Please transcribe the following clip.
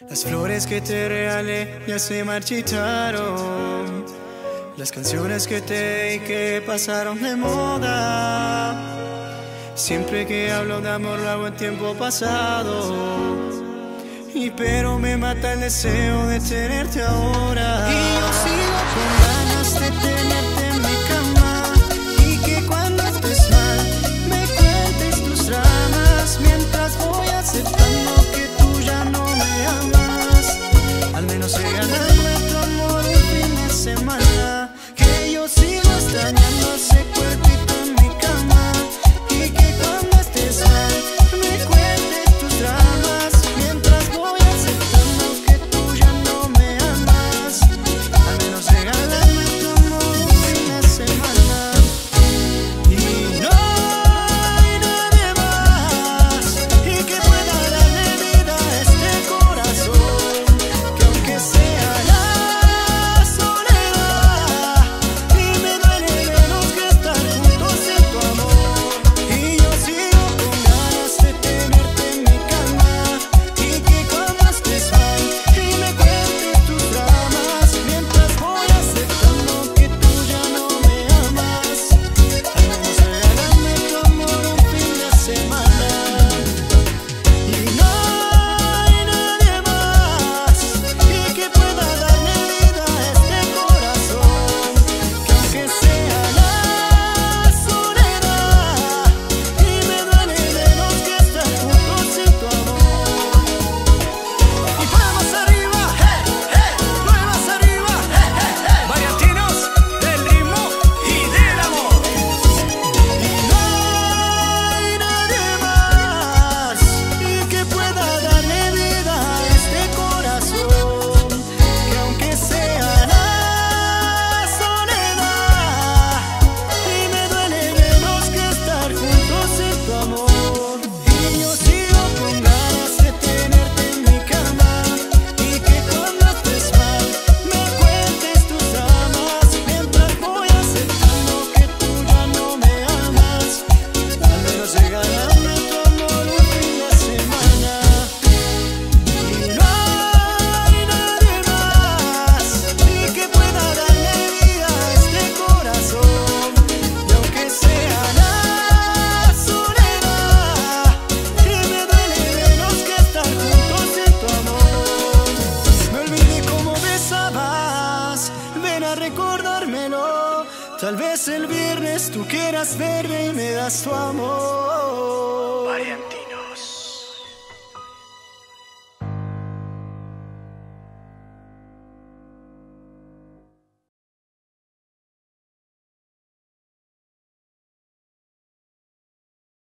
Las flores que te regalé ya se marchitaron. Las canciones que te que pasaron de moda. Siempre que hablo de amor lo hago en tiempo pasado. Y pero me mata el deseo de tenerte ahora. Y yo sigo con ganas de tenerte. Tal vez el viernes tú quieras verme y me das tu amor. Variantín.